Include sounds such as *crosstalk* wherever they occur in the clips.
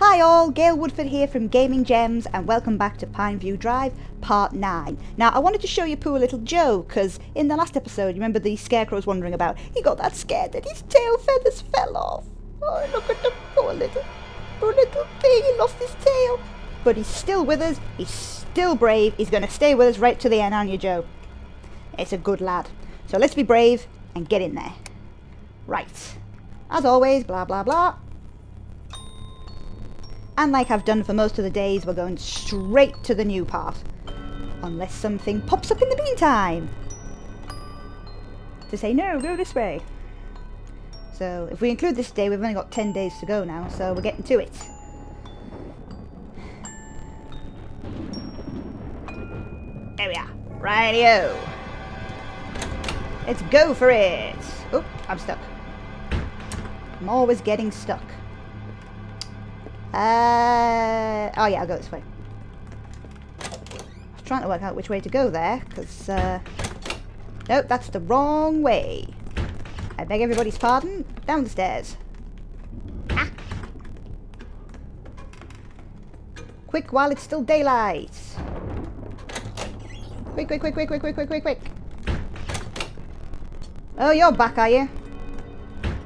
Hi all, Gail Woodford here from Gaming Gems and welcome back to Pineview Drive Part 9. Now I wanted to show you poor little Joe because in the last episode you remember the scarecrow was wandering about. He got that scared that his tail feathers fell off. Oh look at the poor little, poor little thing, he lost his tail. But he's still with us, he's still brave, he's going to stay with us right to the end, aren't you Joe? It's a good lad. So let's be brave and get in there. Right. As always, blah blah blah. And like I've done for most of the days, we're going straight to the new part. Unless something pops up in the meantime. To say, no, go this way. So if we include this day, we've only got 10 days to go now, so we're getting to it. There we are. Rightio. Let's go for it. Oh, I'm stuck. I'm always getting stuck. Uh, oh yeah, I'll go this way. I was trying to work out which way to go there, because, uh, nope, that's the wrong way. I beg everybody's pardon. Down the stairs. Ah. Quick while it's still daylight. Quick, quick, quick, quick, quick, quick, quick, quick, quick. Oh, you're back, are you?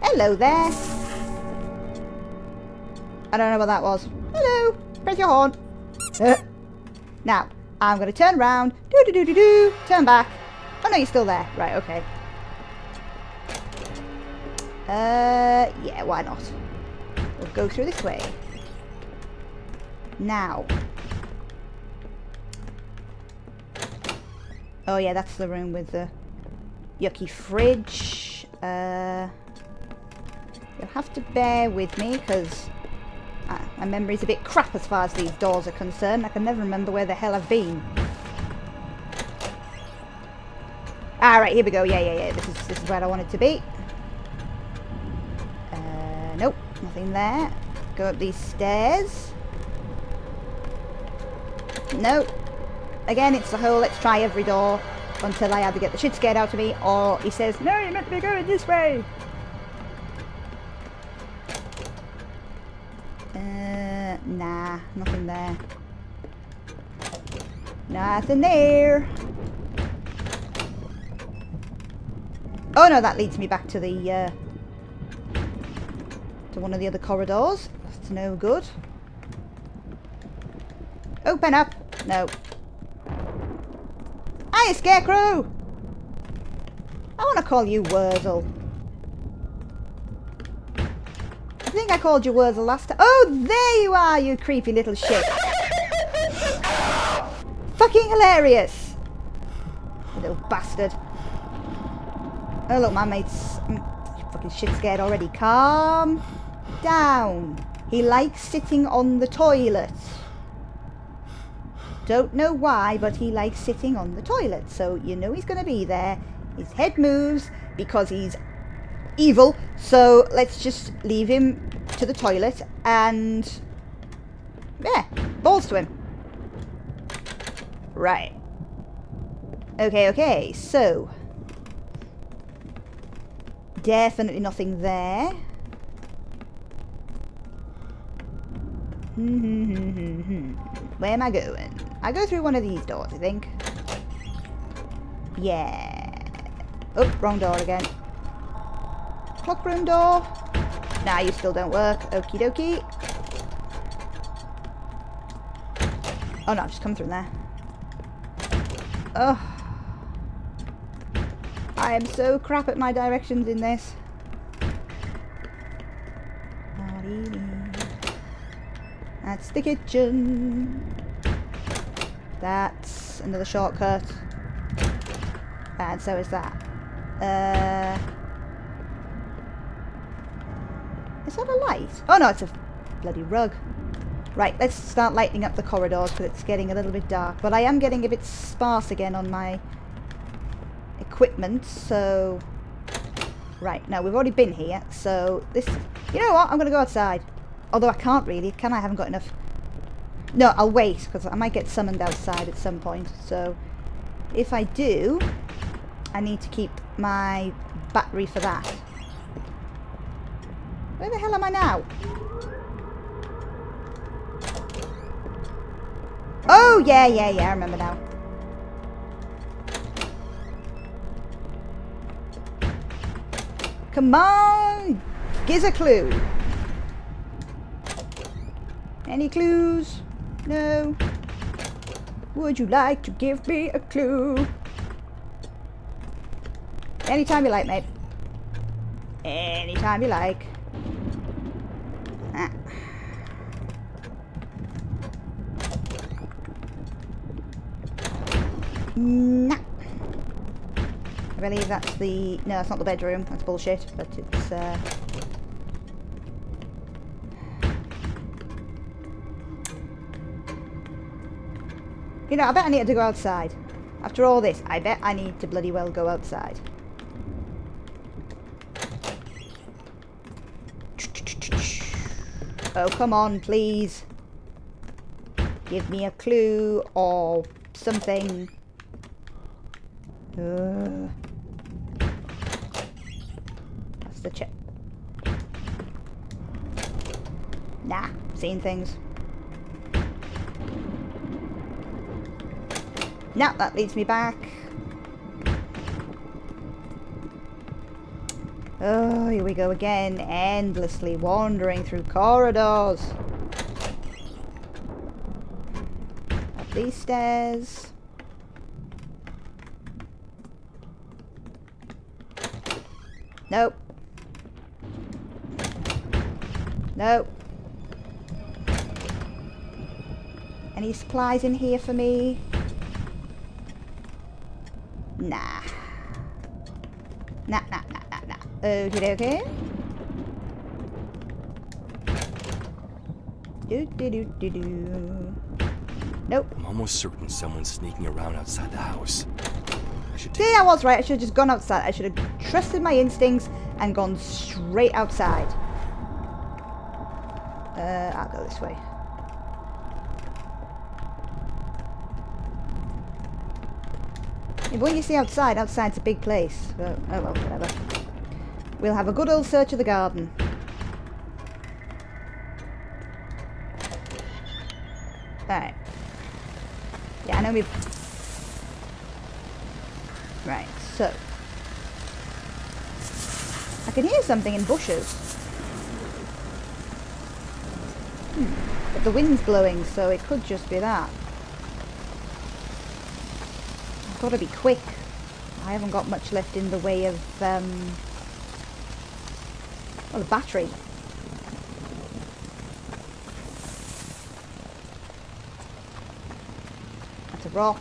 Hello there. I don't know what that was. Hello. Press your horn. Uh. now, I'm going to turn around. Do do do do do. Turn back. Oh no, you're still there. Right, okay. Uh, yeah, why not? We'll go through this way. Now. Oh yeah, that's the room with the yucky fridge. Uh, you'll have to bear with me because my memory's a bit crap as far as these doors are concerned. I can never remember where the hell I've been. Alright, here we go. Yeah, yeah, yeah. This is, this is where I wanted to be. Uh, nope, nothing there. Go up these stairs. Nope. Again, it's the whole let's try every door until I either get the shit scared out of me or he says, No, you're meant to be going this way. Nah, nothing there. Nothing there. Oh no, that leads me back to the, uh, to one of the other corridors. That's no good. Open up. No. Hiya, Scarecrow! I want to call you Wurzel. I think I called you Wurzel last time. Oh, there you are, you creepy little shit. Fucking hilarious. You little bastard. Oh, look, my mate's mm, fucking shit scared already. Calm down. He likes sitting on the toilet. Don't know why, but he likes sitting on the toilet. So you know he's going to be there. His head moves because he's evil. So let's just leave him to the toilet and... Yeah, balls to him. Right. Okay, okay, so... Definitely nothing there. Hmm, hmm, hmm, Where am I going? I go through one of these doors, I think. Yeah. Oh, wrong door again. Clock room door. Nah, you still don't work. Okie dokie. Oh no, I've just come through there. Oh. I am so crap at my directions in this. That's the kitchen. That's another shortcut. And so is that. Uh, is that a light? Oh no, it's a bloody rug. Right, let's start lighting up the corridors because it's getting a little bit dark. But I am getting a bit sparse again on my equipment, so... Right, now we've already been here, so this... You know what? I'm going to go outside. Although I can't really, can I? I haven't got enough... No, I'll wait, because I might get summoned outside at some point. So, if I do, I need to keep my battery for that. Where the hell am I now? Oh, yeah, yeah, yeah, I remember now. Come on! Give a clue. Any clues? No. Would you like to give me a clue? Anytime you like, mate. Anytime you like. Ah. Nah. I believe that's the... No, that's not the bedroom. That's bullshit. But it's... Uh... You know, I bet I need to go outside. After all this, I bet I need to bloody well go outside. Oh, come on, please. Give me a clue or something. Uh, that's the chip. Nah, seen things. Now that leads me back. Oh, here we go again, endlessly wandering through corridors. Up these stairs. Nope. Nope. Any supplies in here for me? Nah. Nah, nah, nah, nah, nah. Okay, okay. Do, do, do, do, do. Nope. I'm almost certain someone's sneaking around outside the house. Should take See, I was right. I should have just gone outside. I should have trusted my instincts and gone straight outside. Uh, I'll go this way. When you see outside, outside's a big place. Oh well, whatever. We'll have a good old search of the garden. Alright. Yeah, I know we... So... I can hear something in bushes. Hmm. But the wind's blowing, so it could just be that. I've got to be quick. I haven't got much left in the way of, um... Well, a battery. That's a rock.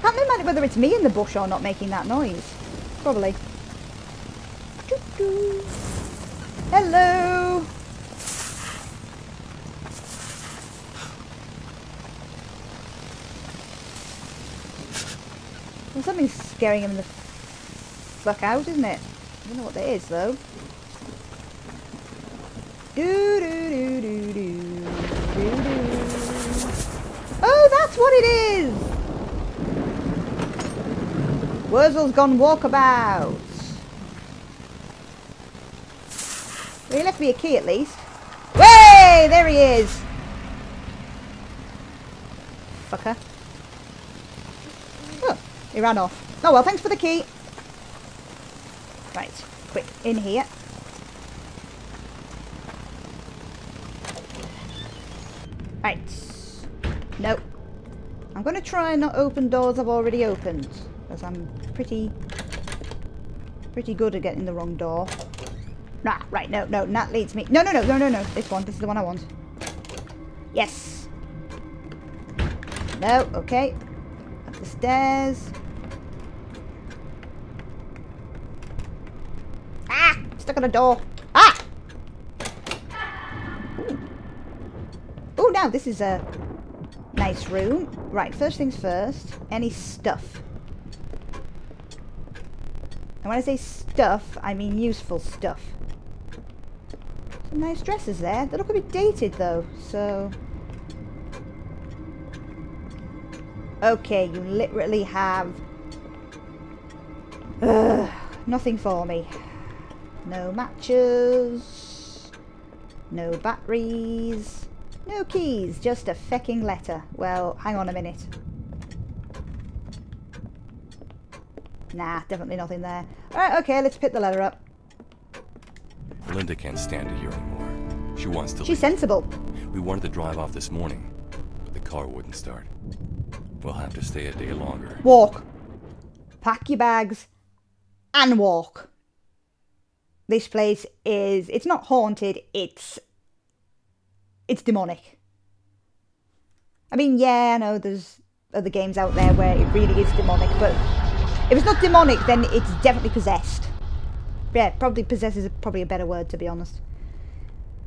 Can't remember it's me in the bush or not making that noise. Probably. Hello. Well, something's scaring him the fuck out, isn't it? I don't know what that is though. Do do do do do do. Oh, that's what it is. Wurzel's gone walkabout. Well, he left me a key at least. Way! There he is. Fucker. Oh, he ran off. Oh well, thanks for the key. Right, quick, in here. Right. Nope. I'm going to try and not open doors I've already opened. Because I'm pretty... Pretty good at getting the wrong door. Nah, right, no, no, that leads me... No, no, no, no, no, no. This one, this is the one I want. Yes. No, okay. Up the stairs. Ah! Stuck on a door. Ah! Oh, now this is a nice room. Right, first things first. Any stuff. And when I say stuff, I mean useful stuff. Some nice dresses there. They look a bit dated though, so... Okay, you literally have... Ugh, nothing for me. No matches. No batteries. No keys, just a fecking letter. Well, hang on a minute. Nah, definitely nothing there. Alright, okay, let's pick the letter up. Linda can't stand it here anymore. She wants to She's leave. sensible. We wanted to drive off this morning, but the car wouldn't start. We'll have to stay a day longer. Walk. Pack your bags and walk. This place is it's not haunted, it's it's demonic. I mean, yeah, I know there's other games out there where it really is demonic, but if it's not demonic, then it's definitely possessed. Yeah, probably possessed is probably a better word to be honest.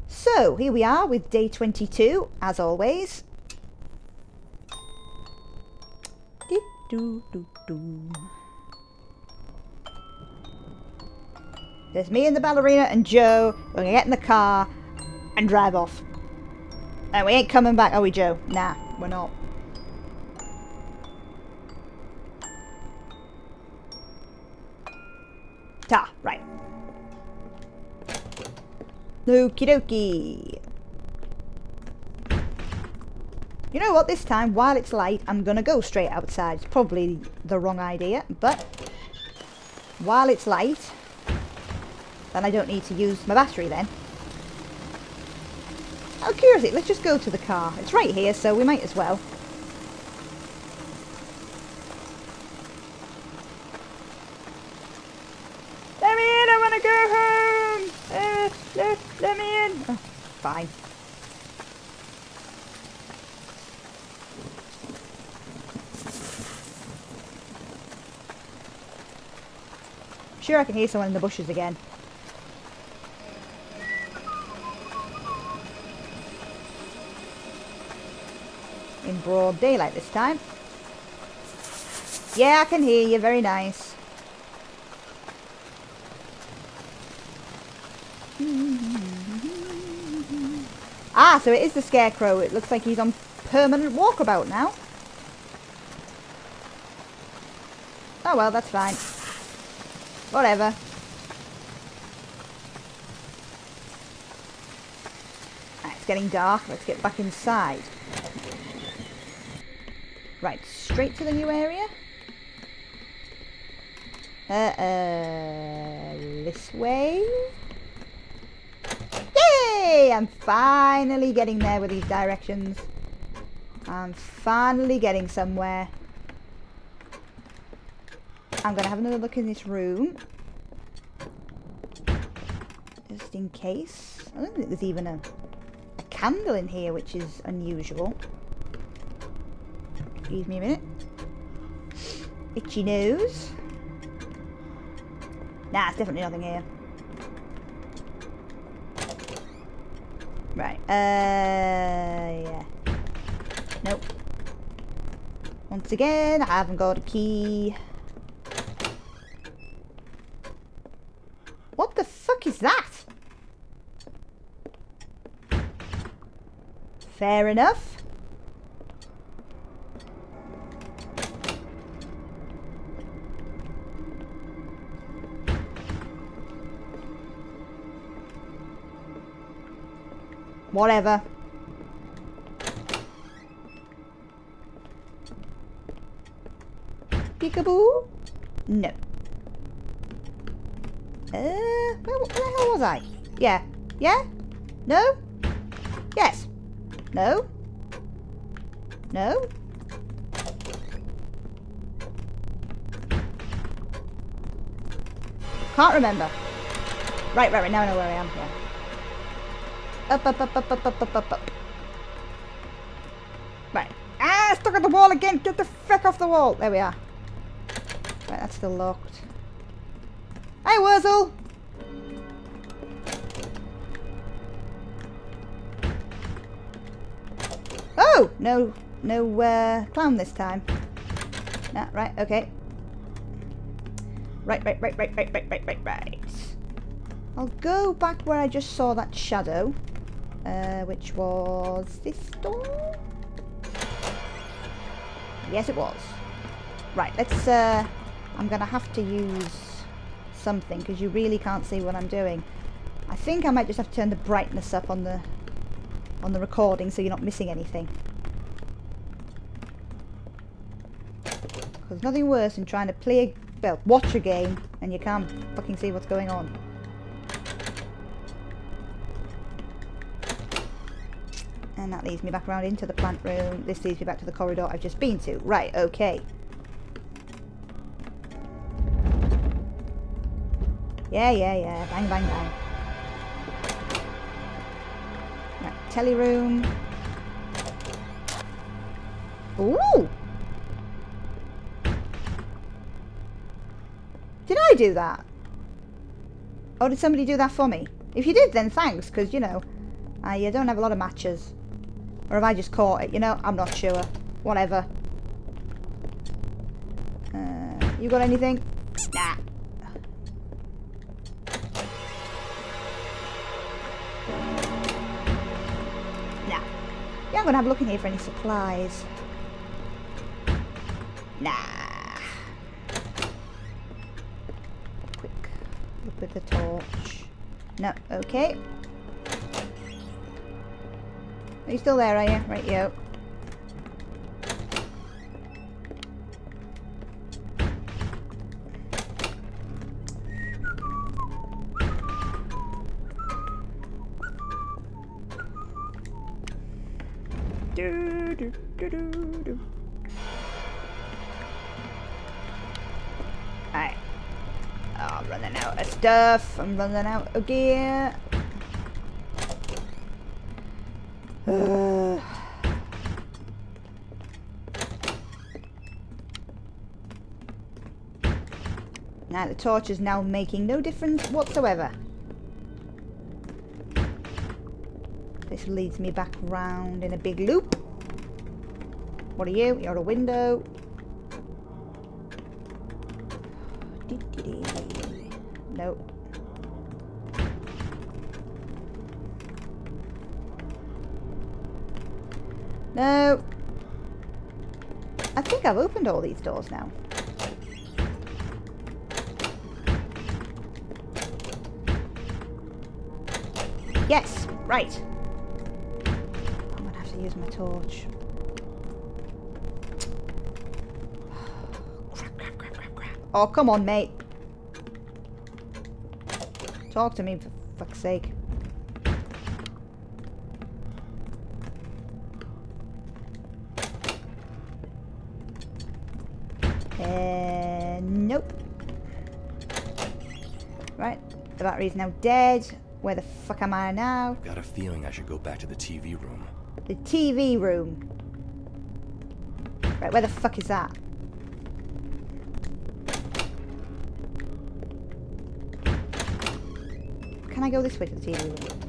So, here we are with day 22, as always. Do-do-do-do. There's me and the ballerina and Joe. We're gonna get in the car and drive off. And we ain't coming back, are we, Joe? Nah, we're not. Ta, right. Okie dokie. You know what, this time, while it's light, I'm gonna go straight outside. It's probably the wrong idea, but while it's light, then I don't need to use my battery then. How curious, let's just go to the car. It's right here, so we might as well. Let me in, I want to go home! Uh, let, let me in! Fine. Sure, I can hear someone in the bushes again. In broad daylight this time. Yeah, I can hear you. Very nice. Ah, so it is the scarecrow. It looks like he's on permanent walkabout now. Oh well, that's fine. Whatever. Ah, it's getting dark. Let's get back inside. Right, straight to the new area. Uh, uh, this way. Yay! I'm finally getting there with these directions. I'm finally getting somewhere. I'm going to have another look in this room. Just in case. I don't think there's even a, a candle in here, which is unusual. Excuse me a minute. Itchy nose. Nah, it's definitely nothing here. Right, uh, yeah. Nope. Once again, I haven't got a key. What the fuck is that? Fair enough. Whatever. Peekaboo? No. Uh, where, where the hell was I? Yeah. Yeah? No? Yes. No? No? Can't remember. Right, right, right. Now I know where I am. Yeah. Up, up, up, up, up, up, up, up, up. Right. Ah, stuck on the wall again. Get the frick off the wall. There we are. Right, that's still locked. Hey, Wurzel. Oh, no, no uh, clown this time. Nah, right, okay. Right, right, right, right, right, right, right, right, right. I'll go back where I just saw that shadow, uh, which was this door. Yes, it was. Right, let's, uh, I'm gonna have to use something because you really can't see what I'm doing. I think I might just have to turn the brightness up on the, on the recording so you're not missing anything. Because nothing worse than trying to play, a, well, watch a game and you can't fucking see what's going on. And that leads me back around into the plant room. This leads me back to the corridor I've just been to. Right, okay. Yeah, yeah, yeah. Bang, bang, bang. Right, telly room. Ooh! Did I do that? Or did somebody do that for me? If you did, then thanks, because, you know, I uh, don't have a lot of matches. Or have I just caught it? You know, I'm not sure. Whatever. Uh, you got anything? Nah. Nah. Yeah, I'm gonna have a look in here for any supplies. Nah. Quick look with the torch. No, okay. Are you still there, are you? Right, yo. Do, do, do, do, do. Alright. Oh, I'm running out of stuff. I'm running out of gear. Now the torch is now making no difference whatsoever. This leads me back round in a big loop. What are you? You're a window. Nope. No. I think I've opened all these doors now. Yes, right. I'm gonna have to use my torch. *sighs* crap, crap, crap, crap, crap. Oh, come on, mate. Talk to me, for fuck's sake. Uh, nope. Right, the battery's now dead. Where the fuck am I now? Got a feeling I should go back to the TV room. The TV room. Right, where the fuck is that? Can I go this way to the TV room?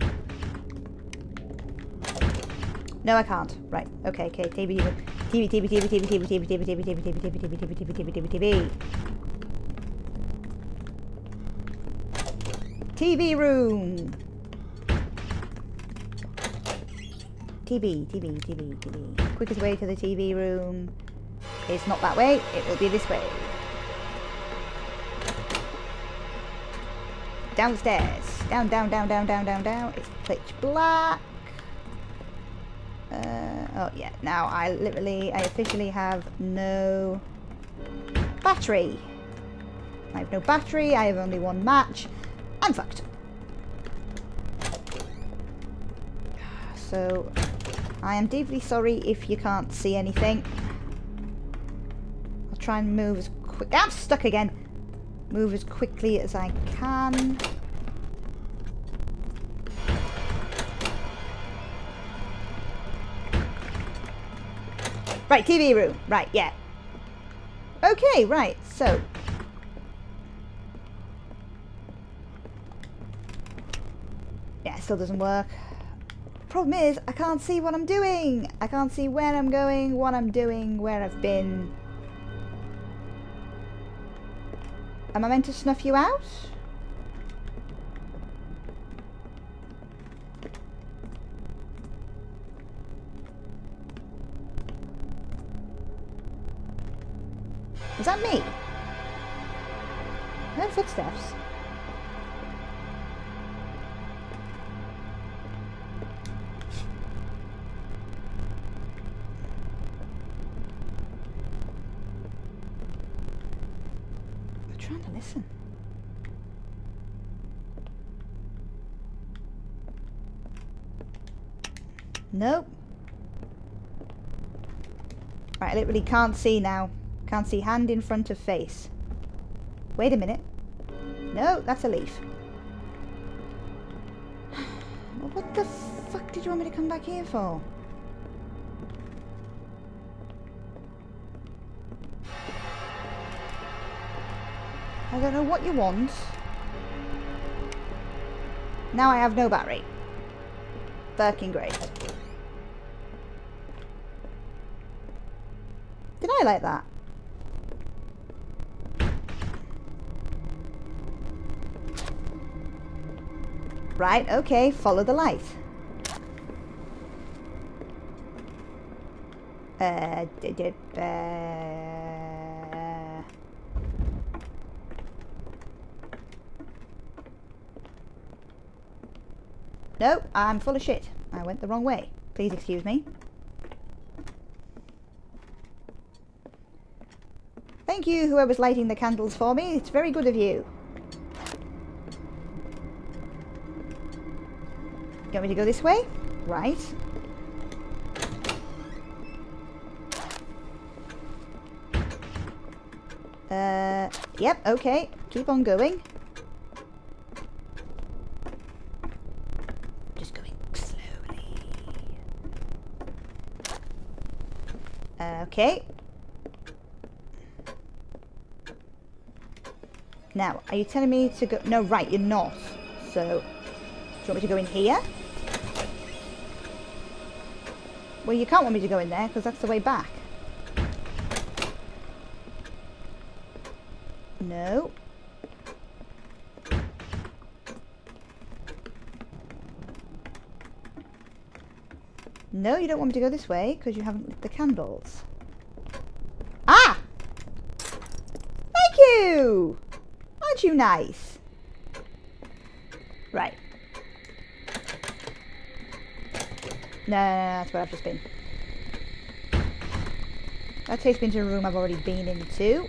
No, I can't. Right. Okay, okay. TV room. TV, TV, TV, TV, TV, TV, TV, TV, TV, TV, TV, TV, TV, TV, TV, TV, TV. TV room. TV, TV, TV, TV. Quickest way to the TV room is not that way. It will be this way. Downstairs. Down, down, down, down, down, down, down. It's pitch black. Uh, oh yeah, now I literally, I officially have no battery. I have no battery, I have only one match. I'm fucked. So, I am deeply sorry if you can't see anything. I'll try and move as quick- I'm stuck again! Move as quickly as I can. Right, TV room. Right, yeah. Okay, right, so. Still doesn't work. Problem is, I can't see what I'm doing. I can't see where I'm going, what I'm doing, where I've been. Am I meant to snuff you out? Was that me? I heard footsteps. Nope. Right, I literally can't see now. Can't see hand in front of face. Wait a minute. No, that's a leaf. *sighs* What the fuck did you want me to come back here for? I don't know what you want. Now I have no battery. Fucking great. Did I like that? Right, okay, follow the light. Uh, d d uh... No, I'm full of shit. I went the wrong way. Please excuse me. Thank you, whoever's lighting the candles for me. It's very good of you. You want me to go this way? Right. Uh, yep, okay. Keep on going. Just going slowly. Okay. Now, are you telling me to go... No, right, you're not. So, do you want me to go in here? Well, you can't want me to go in there because that's the way back. No. No, you don't want me to go this way because you haven't lit the candles. Ah! Thank you! Aren't you nice? Right. No, no, no, that's where I've just been. That takes me into a room I've already been into.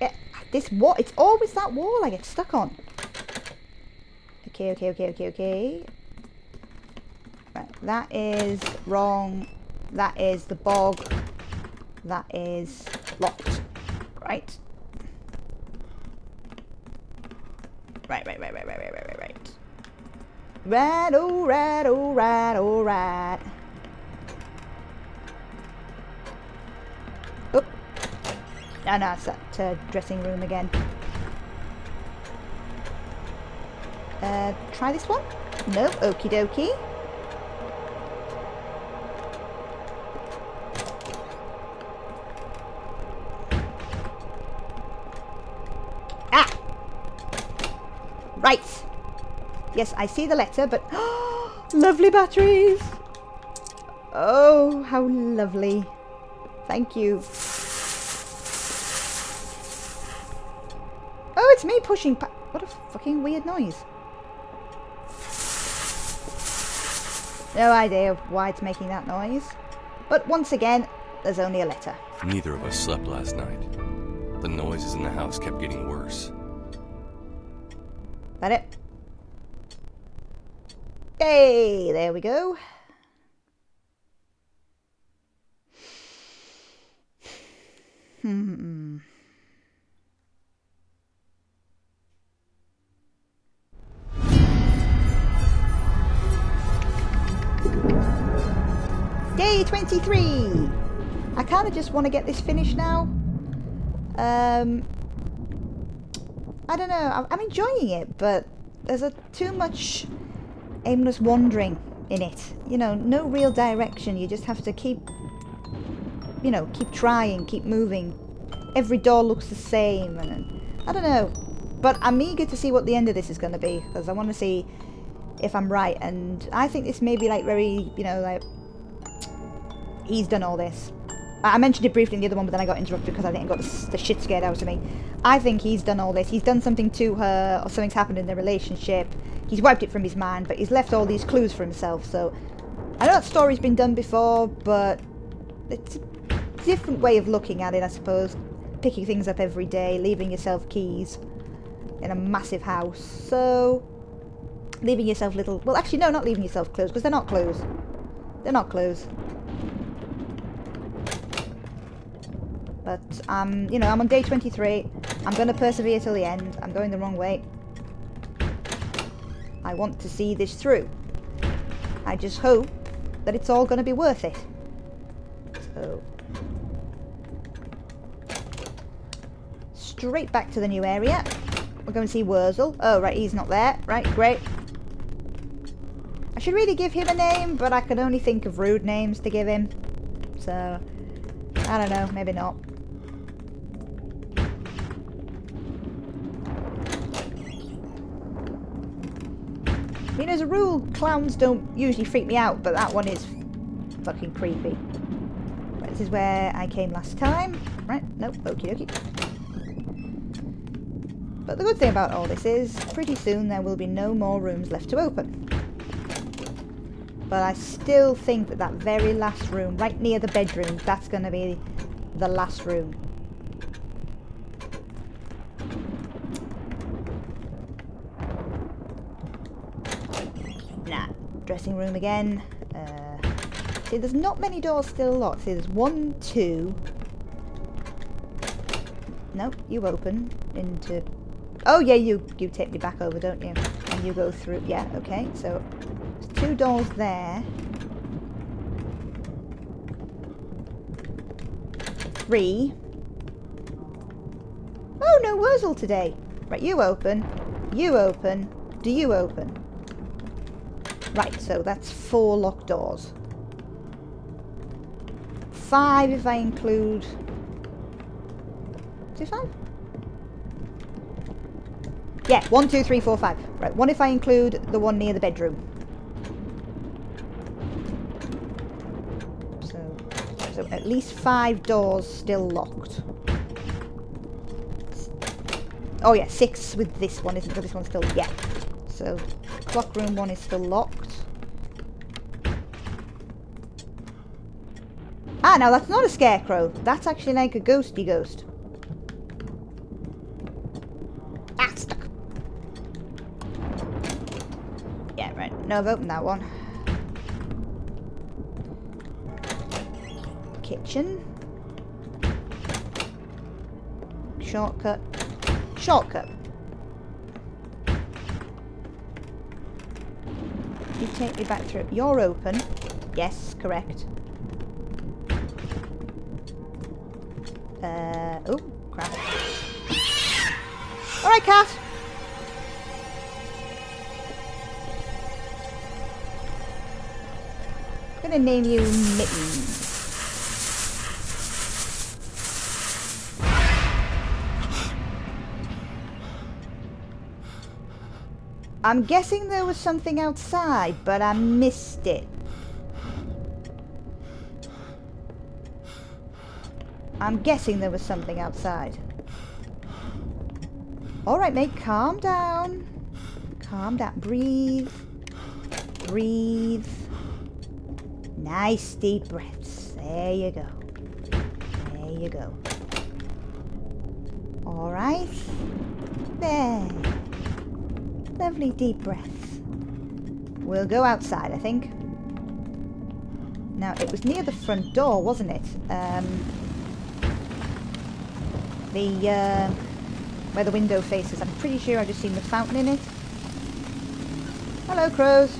Yeah, this wall, it's always that wall I get stuck on. Okay, okay, okay, okay, okay. That is wrong. That is the bog. That is locked. Right. Right, right, right, right, right, right, right, right. Red, oh, red, oh, red, oh, red. Oop. No, no, it's that uh, dressing room again. Uh, try this one? No, okie dokie. Yes, I see the letter, but... *gasps* lovely batteries! Oh, how lovely. Thank you. Oh, it's me pushing What a fucking weird noise. No idea why it's making that noise. But once again, there's only a letter. Neither of us slept last night. The noises in the house kept getting worse. That it? Hey, there we go. Hmm. Day 23! I kind of just want to get this finished now. Um, I don't know, I'm enjoying it, but there's a too much aimless wandering in it. You know, no real direction, you just have to keep, you know, keep trying, keep moving. Every door looks the same, and I don't know. But I'm eager to see what the end of this is going to be, because I want to see if I'm right, and I think this may be like very, you know, like, he's done all this. I mentioned it briefly in the other one, but then I got interrupted because I think I got the, the shit scared out of me. I think he's done all this. He's done something to her, or something's happened in their relationship. He's wiped it from his mind, but he's left all these clues for himself. So I know that story's been done before, but it's a different way of looking at it, I suppose. Picking things up every day, leaving yourself keys in a massive house. So leaving yourself little... Well, actually, no, not leaving yourself clues, because they're not clues. They're not clues. But, um, you know, I'm on day 23. I'm going to persevere till the end. I'm going the wrong way. I want to see this through. I just hope that it's all going to be worth it. So... Straight back to the new area. We're going to see Wurzel. Oh, right, he's not there. Right, great. I should really give him a name, but I can only think of rude names to give him. So, I don't know, maybe not. I mean, as a rule, clowns don't usually freak me out, but that one is fucking creepy. Right, this is where I came last time. Right, nope, okie dokie. But the good thing about all this is, pretty soon there will be no more rooms left to open. But I still think that that very last room, right near the bedroom, that's going to be the last room. Nah, dressing room again. Uh, see, there's not many doors still locked. See, there's one, two. Nope, you open into... Oh, yeah, you, you take me back over, don't you? And you go through... Yeah, okay, so there's two doors there. Three. Oh, no Wurzel today. Right, you open. You open. Do you open? Right, so that's four locked doors. Five if I include... Is it five? Yeah, one, two, three, four, five. Right, one if I include the one near the bedroom. So, so at least five doors still locked. Oh yeah, six with this one, isn't there? This one's still, yeah. So, clock room one is still locked. Ah, now that's not a scarecrow. That's actually like a ghosty ghost. Ah, stuck. Yeah, right. No, I've opened that one. Kitchen. Shortcut. Shortcut. You take me back through. You're open. Yes, correct. Uh, oh, crap. Alright, cat. I'm gonna name you Mittens. I'm guessing there was something outside, but I missed it. I'm guessing there was something outside. Alright, mate, calm down. Calm down. Breathe. Breathe. Nice deep breaths. There you go. There you go. Alright. There. Lovely deep breaths. We'll go outside, I think. Now, it was near the front door, wasn't it? Um, the uh, where the window faces. I'm pretty sure I've just seen the fountain in it. Hello, crows.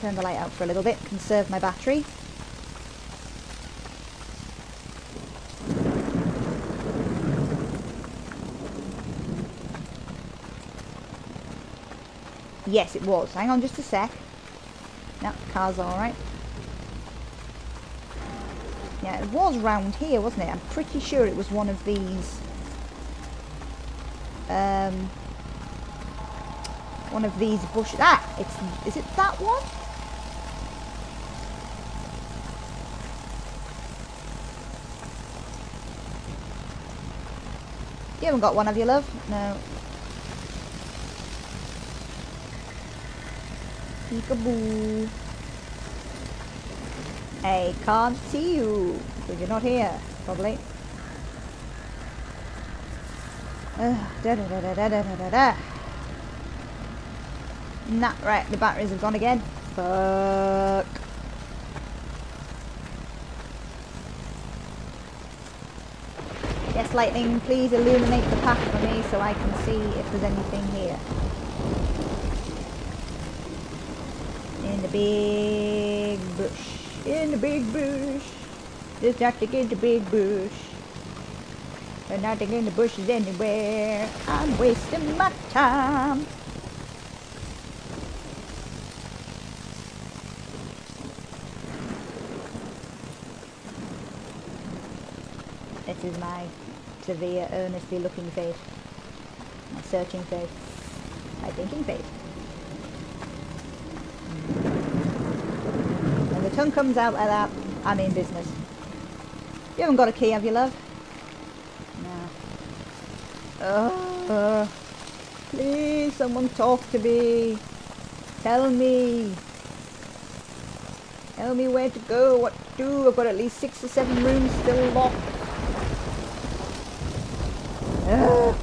Turn the light out for a little bit, conserve my battery. Yes, it was. Hang on just a sec. No, car's alright. Yeah, it was round here, wasn't it? I'm pretty sure it was one of these. Um, one of these bushes. Ah, it's is it that one? You haven't got one, have you, love? No. Peekaboo. I can't see you because you're not here, probably. Uh, da da da da da da da da. Nah, right, the batteries have gone again. Fuck. Yes, lightning, please illuminate the path for me so I can see if there's anything here. In the big bush. In the big bush. There's nothing in the big bush. There's nothing in the bushes anywhere. I'm wasting my time. This is my severe, earnestly looking face. My searching face. My thinking face. When the tongue comes out like that, I'm in business. You haven't got a key, have you, love? No. Uh, please, someone talk to me. Tell me. Tell me where to go, what to do. I've got at least six or seven rooms still locked. Ugh.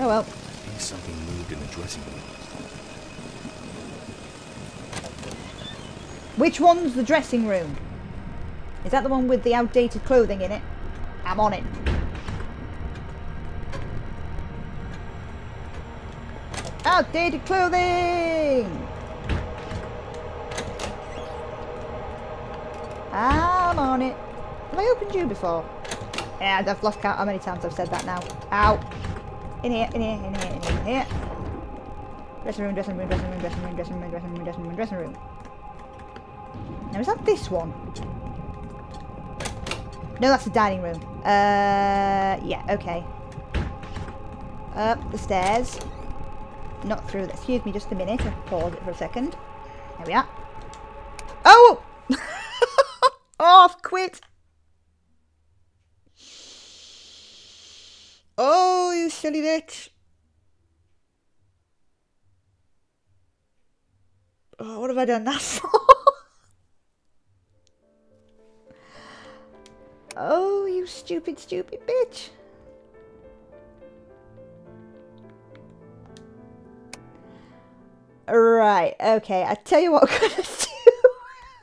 Oh well. I think something moved in the dressing room. Which one's the dressing room? Is that the one with the outdated clothing in it? I'm on it. Outdated clothing! I'm on it. Have I opened you before? Yeah, I've lost count how many times I've said that now. Ow. In here, in here, in here, in here, in here. Dressing room, dressing room, dressing room, dressing room, dressing room, dressing room, dressing room, dressing room. Now, is that this one? No, that's the dining room. Uh, yeah, okay. Up the stairs. Not through. Excuse me just a minute. I'll pause it for a second. There we are. Oh! *laughs* oh, I've quit. Oh, you silly bitch. Oh, what have I done that *laughs* for? Oh, you stupid, stupid bitch. Right, okay, I tell you what I'm gonna *laughs* do.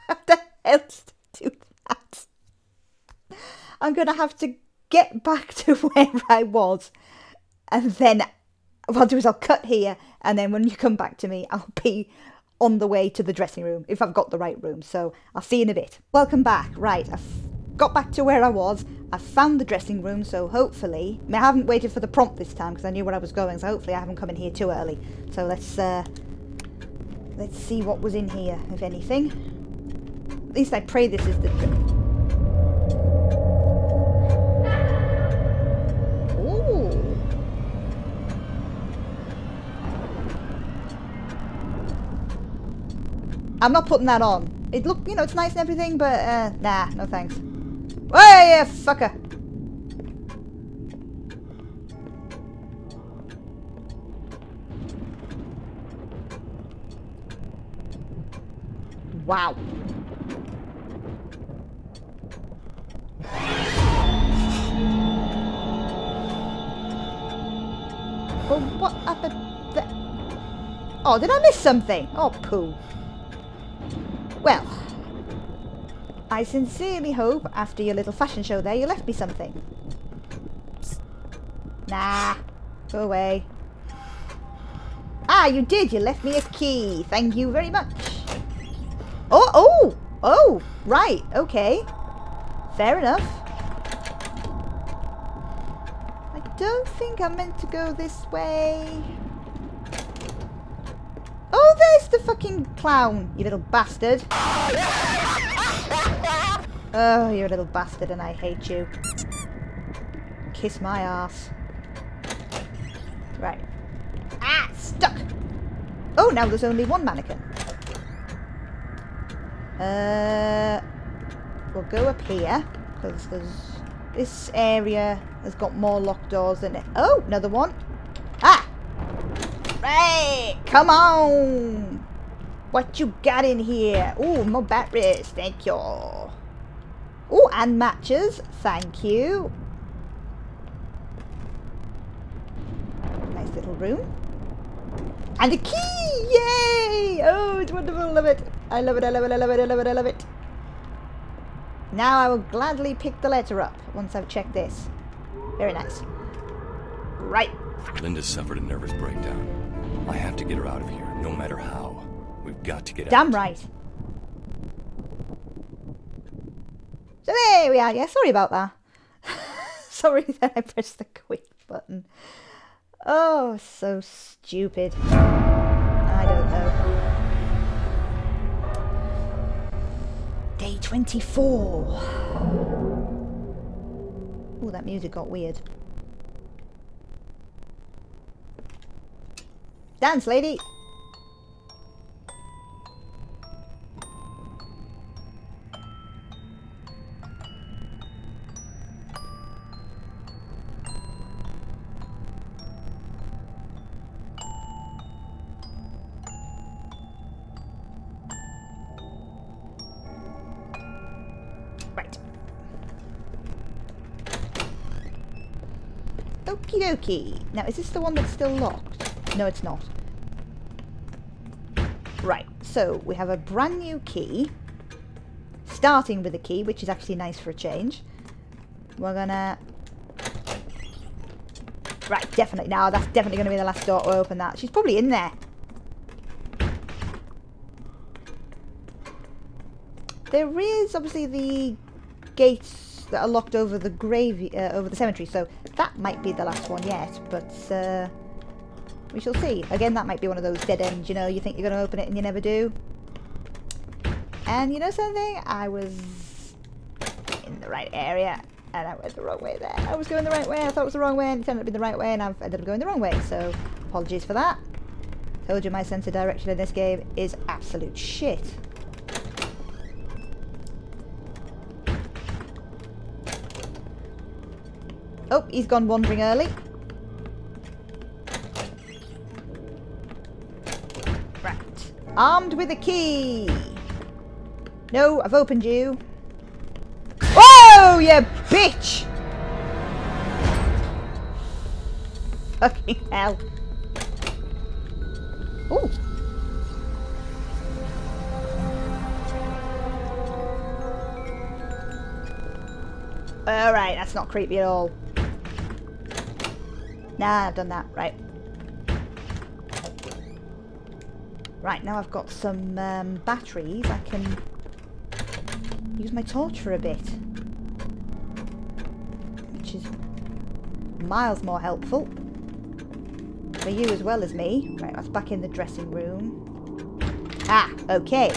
How the hell to do that? I'm gonna have to get back to *laughs* where I was, and then what I'll do is I'll cut here, and then when you come back to me, I'll be on the way to the dressing room if I've got the right room. So I'll see you in a bit. Welcome back. Right, I've got back to where I was. I found the dressing room, so hopefully I haven't waited for the prompt this time because I knew where I was going. So hopefully I haven't come in here too early. So let's uh, let's see what was in here, if anything. At least I pray this is the. Ooh. I'm not putting that on. It look, you know, it's nice and everything, but uh, nah, no thanks. You fucker! Wow. Well, what there? Oh, did I miss something? Oh, poo. Well, I sincerely hope after your little fashion show there you left me something. Nah, go away. Ah, you did. You left me a key. Thank you very much. Oh, oh, oh, right. Okay. Fair enough. I don't think I'm meant to go this way. Oh, there's the fucking clown, you little bastard. Oh, you're a little bastard and I hate you. Kiss my ass. Right. Ah, stuck. Oh, now there's only one mannequin. Uh, we'll go up here because there's this area has got more locked doors than it. Oh, another one. Ah! Right, come on. What you got in here? Oh, more batteries. Thank you. Oh, and matches. Thank you. Nice little room. And a key! Yay! Oh, it's wonderful. Love it. I love it. I love it. I love it. I love it. I love it. Now I will gladly pick the letter up once I've checked this. Very nice. Right. Linda suffered a nervous breakdown. I have to get her out of here, no matter how. We've got to get Damn out. right. So there we are. Yeah, sorry about that. *laughs* sorry *laughs* that I pressed the quit button. Oh, so stupid. I don't know. Day 24. Oh, that music got weird. Dance, lady! Okie dokie. Now, is this the one that's still locked? No, it's not. Right, so we have a brand new key. Starting with a key, which is actually nice for a change. We're gonna... Right, definitely. Now, that's definitely going to be the last door to open that. She's probably in there. There is obviously the gates that are locked over the grave uh, over the cemetery, so that might be the last one yet. But uh, we shall see. Again, that might be one of those dead ends. You know, you think you're going to open it and you never do. And you know something? I was in the right area and I went the wrong way there. I was going the right way. I thought it was the wrong way, and it ended up being the right way, and I've ended up going the wrong way. So apologies for that. Told you my sense of direction in this game is absolute shit. Oh, he's gone wandering early. Right. Armed with a key. No, I've opened you. Oh, you bitch! *laughs* Fucking hell. Ooh. Alright, that's not creepy at all. Nah, I've done that. Right. Right, now I've got some um, batteries. I can use my torch for a bit. Which is miles more helpful. For you as well as me. Right, that's back in the dressing room. Ah, okay.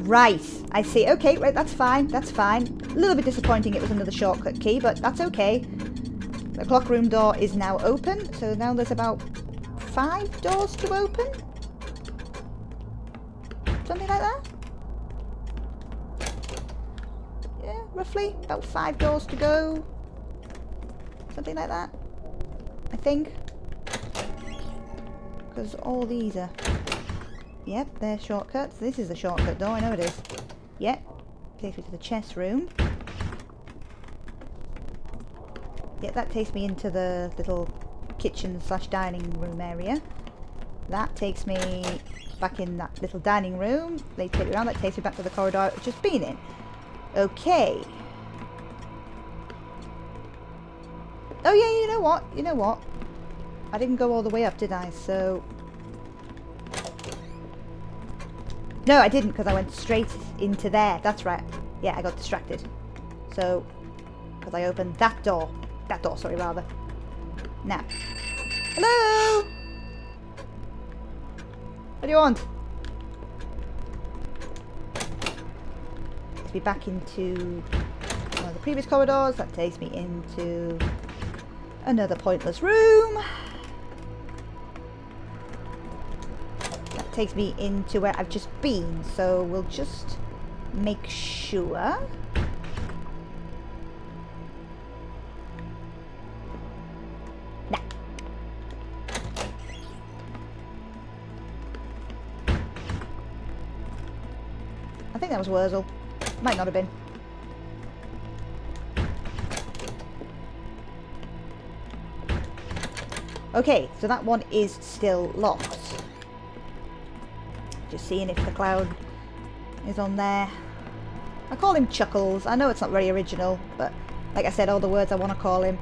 Right, I see. Okay, right, that's fine. That's fine. A little bit disappointing it was another shortcut key, but that's okay. The clock room door is now open, so now there's about five doors to open? Something like that? Yeah, roughly. About five doors to go. Something like that. I think. Because all these are... Yep, they're shortcuts. This is the shortcut door, I know it is. Yep. Takes me to the chess room. Yep, that takes me into the little kitchen slash dining room area. That takes me back in that little dining room. They take me around. That takes me back to the corridor I've just been in. Okay. Oh yeah, you know what? You know what? I didn't go all the way up, did I? So... No, I didn't because I went straight into there. That's right. Yeah, I got distracted. So, because I opened that door. That door, sorry, rather. Now. Hello? What do you want? Let's be back into one of the previous corridors. That takes me into another pointless room. That takes me into where I've just been, so we'll just make sure. Was Wurzel. Might not have been. Okay, so that one is still locked. Just seeing if the cloud is on there. I call him Chuckles. I know it's not very original, but like I said, all the words I want to call him.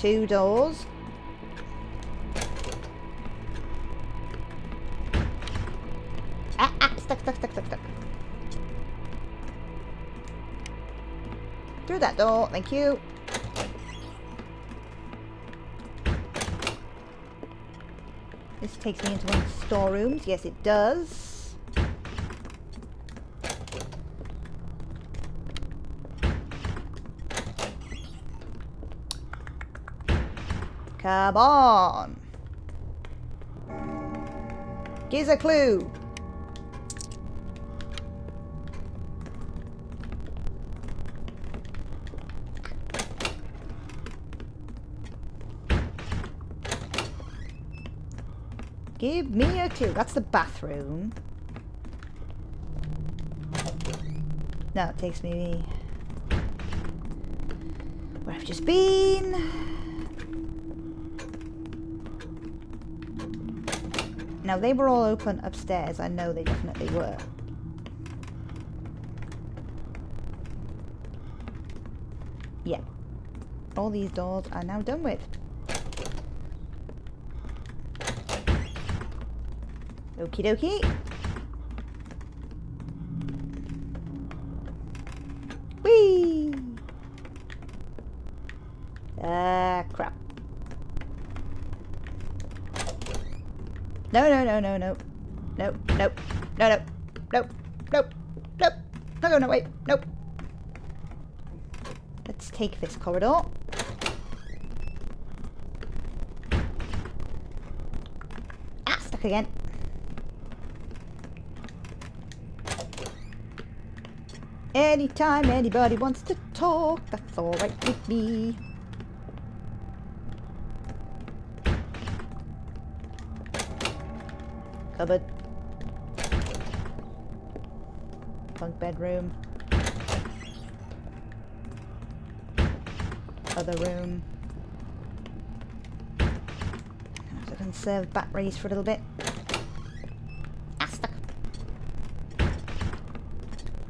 Two doors. Ah, ah, stuck, stuck, stuck, stuck, stuck. Through that door, thank you. This takes me into one of the storerooms. Yes, it does. Come on. Give a clue. Give me a clue. That's the bathroom. Now it takes me where I've just been. Now they were all open upstairs. I know they definitely were. Yeah. All these doors are now done with. Okie dokie. Whee! Ah, No, no, no, no, no. Nope, nope, no, no, nope, nope, nope. No, no, no, wait, nope. Let's take this corridor. Ah, stuck again. Anytime anybody wants to talk, that's alright with me. Cupboard. Bunk bedroom. Other room. I conserve batteries for a little bit. Ah, stuck.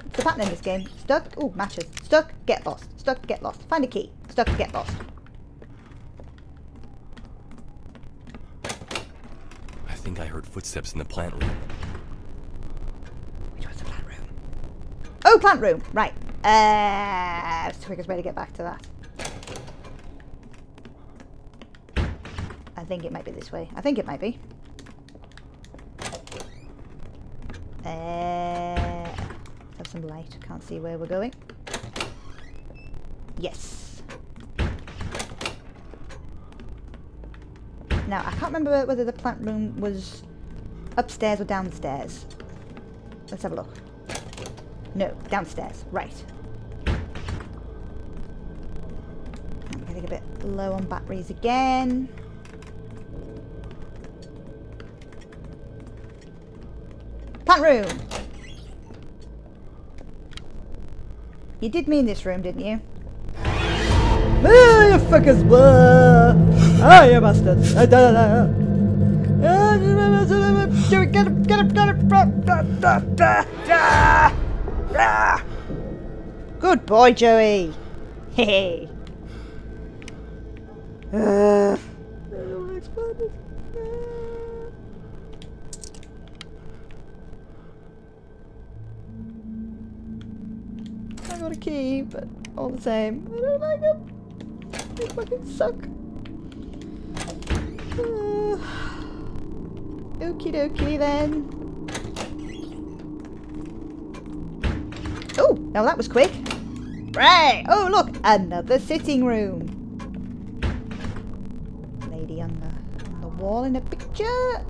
It's a pattern in this game. Stuck. Oh, matches. Stuck. Get lost. Stuck. Get lost. Find a key. Stuck. Get lost. Footsteps in the plant room. Which one's the plant room? Oh, plant room. Right. Uh, it's the quickest way to get back to that. I think it might be this way. I think it might be. Uh, have some light. I can't see where we're going. Yes. Now, I can't remember whether the plant room was upstairs or downstairs. Let's have a look. No, downstairs. Right. I'm getting a bit low on batteries again. Plant room! You did mean this room, didn't you? Ah, you fuckers! Whoa! Ah, you bastards! Get him, get him, get him! Da, da, da, da. Good boy, Joey! Hey! *laughs* Uh, I got a key, but all the same, I don't like them. They fucking suck. Okie dokie then. Oh, now that was quick. Right. Oh, look, another sitting room. Lady on the, on the wall in a picture.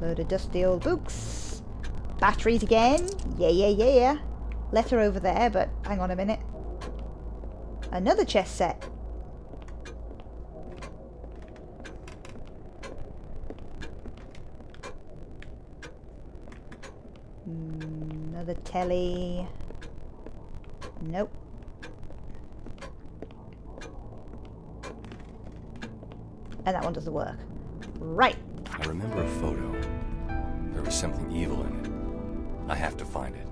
Load of dusty old books. Batteries again. Yeah, yeah, yeah. Yeah. Letter over there, but hang on a minute. Another chess set. Telly. Nope. And that one doesn't work. Right. I remember a photo. There was something evil in it. I have to find it.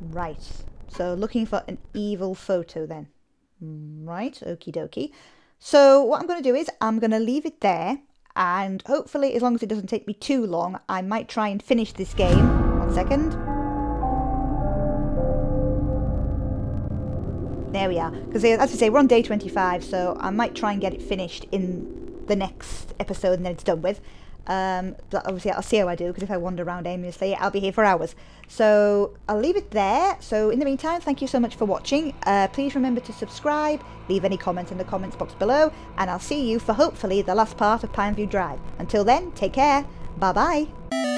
Right. So looking for an evil photo then. Right, okie dokie. So what I'm going to do is I'm going to leave it there and hopefully as long as it doesn't take me too long I might try and finish this game. Second. There we are. Because as I say, we're on day 25 so I might try and get it finished in the next episode and then it's done with. Um, but obviously I'll see how I do because if I wander around aimlessly I'll be here for hours. So I'll leave it there. So in the meantime, thank you so much for watching. Uh, please remember to subscribe, leave any comments in the comments box below, and I'll see you for hopefully the last part of Pineview Drive. Until then, take care. Bye bye.